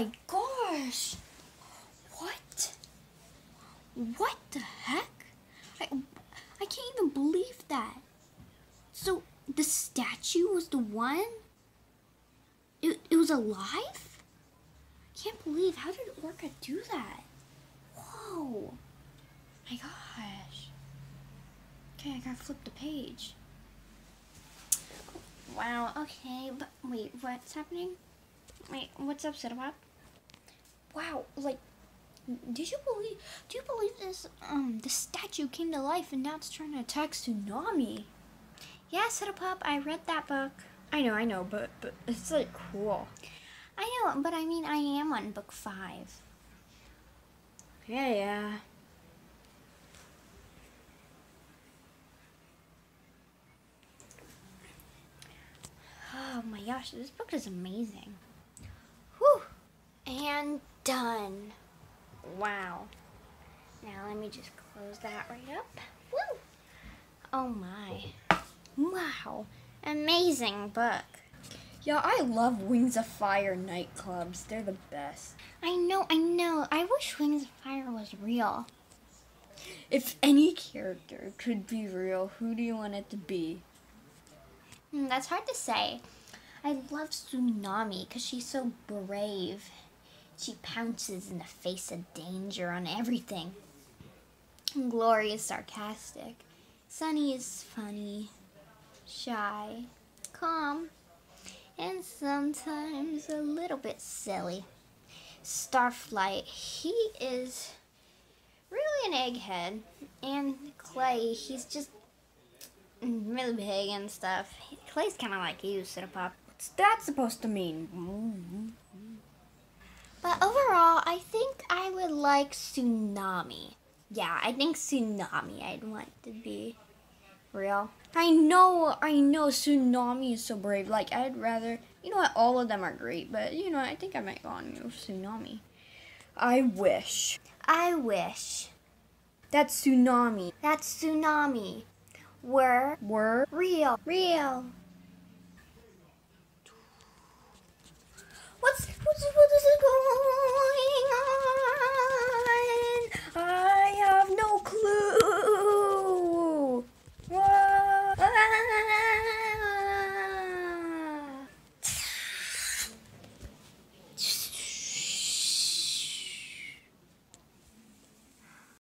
my gosh! What? What the heck? I, I can't even believe that. So the statue was the one? It, it was alive? I can't believe, how did Orca do that? Whoa. My gosh. Okay, I gotta flip the page. Wow, okay, but wait, what's happening? Wait, what's up, Cinnabop? Wow, like, did you believe, do you believe this, um, the statue came to life and now it's trying to attack Tsunami? Yeah, Cinnapop, I read that book. I know, I know, but, but it's like cool. I know, but I mean, I am on book five. Yeah, yeah. Oh my gosh, this book is amazing. Done. Wow. Now let me just close that right up. Woo. Oh my. Wow. Amazing book. Yeah, I love Wings of Fire nightclubs. They're the best. I know, I know. I wish Wings of Fire was real. If any character could be real, who do you want it to be? Hmm, that's hard to say. I love Tsunami because she's so brave. She pounces in the face of danger on everything. And Glory is sarcastic. Sunny is funny, shy, calm, and sometimes a little bit silly. Starflight, he is really an egghead. And Clay, he's just really big and stuff. Clay's kind of like you, Cinnapop. What's that supposed to mean? But overall, I think I would like Tsunami. Yeah, I think Tsunami I'd want to be real. I know, I know Tsunami is so brave. Like, I'd rather, you know what, all of them are great, but, you know, I think I might go on with Tsunami. I wish. I wish That's Tsunami. that Tsunami were Were real. Real.